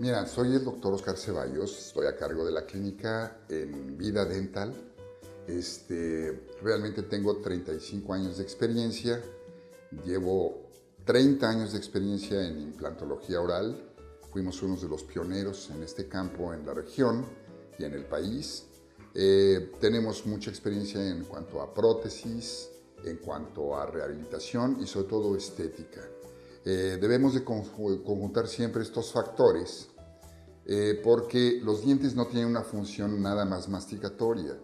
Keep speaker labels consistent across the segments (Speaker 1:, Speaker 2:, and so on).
Speaker 1: Mira, soy el doctor Oscar Ceballos, estoy a cargo de la clínica en Vida Dental. Este, realmente tengo 35 años de experiencia, llevo 30 años de experiencia en implantología oral, fuimos unos de los pioneros en este campo en la región y en el país. Eh, tenemos mucha experiencia en cuanto a prótesis, en cuanto a rehabilitación y sobre todo estética. Eh, debemos de conjuntar siempre estos factores eh, porque los dientes no tienen una función nada más masticatoria,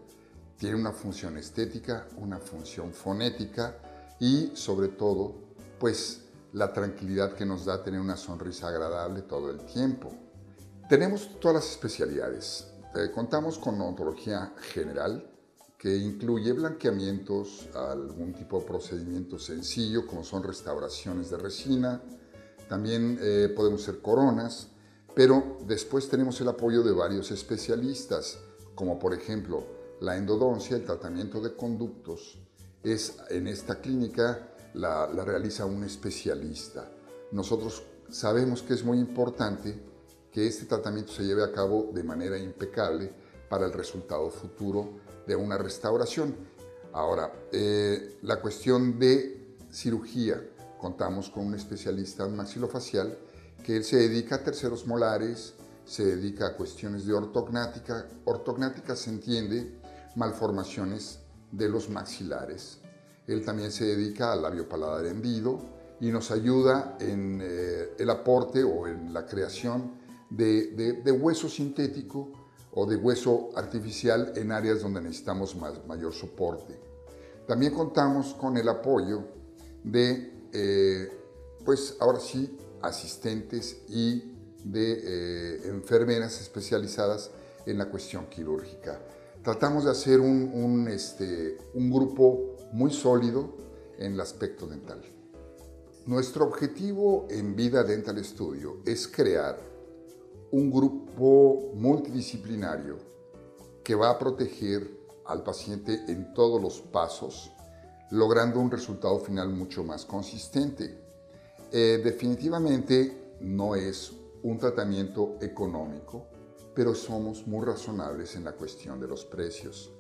Speaker 1: tienen una función estética, una función fonética y sobre todo pues la tranquilidad que nos da tener una sonrisa agradable todo el tiempo. Tenemos todas las especialidades. Eh, contamos con odontología general, que incluye blanqueamientos, algún tipo de procedimiento sencillo, como son restauraciones de resina. También eh, podemos hacer coronas, pero después tenemos el apoyo de varios especialistas, como por ejemplo la endodoncia, el tratamiento de conductos. Es en esta clínica la, la realiza un especialista. Nosotros sabemos que es muy importante que este tratamiento se lleve a cabo de manera impecable para el resultado futuro de una restauración. Ahora, eh, la cuestión de cirugía. Contamos con un especialista maxilofacial que él se dedica a terceros molares, se dedica a cuestiones de ortognática. Ortognática se entiende malformaciones de los maxilares. Él también se dedica al labio paladar hendido y nos ayuda en eh, el aporte o en la creación de, de hueso sintético o de hueso artificial en áreas donde necesitamos más, mayor soporte. También contamos con el apoyo de, eh, pues ahora sí, asistentes y de eh, enfermeras especializadas en la cuestión quirúrgica. Tratamos de hacer un, un, este, un grupo muy sólido en el aspecto dental. Nuestro objetivo en Vida Dental Studio es crear un grupo multidisciplinario que va a proteger al paciente en todos los pasos, logrando un resultado final mucho más consistente. Eh, definitivamente no es un tratamiento económico, pero somos muy razonables en la cuestión de los precios.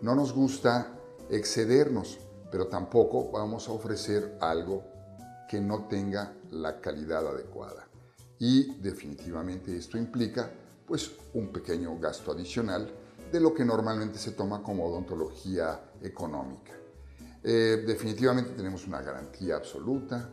Speaker 1: No nos gusta excedernos, pero tampoco vamos a ofrecer algo que no tenga la calidad adecuada y definitivamente esto implica pues un pequeño gasto adicional de lo que normalmente se toma como odontología económica. Eh, definitivamente tenemos una garantía absoluta,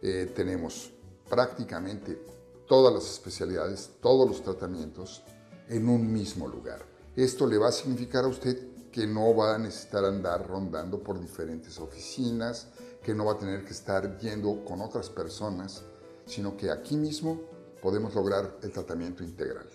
Speaker 1: eh, tenemos prácticamente todas las especialidades, todos los tratamientos en un mismo lugar. Esto le va a significar a usted que no va a necesitar andar rondando por diferentes oficinas, que no va a tener que estar yendo con otras personas sino que aquí mismo podemos lograr el tratamiento integral.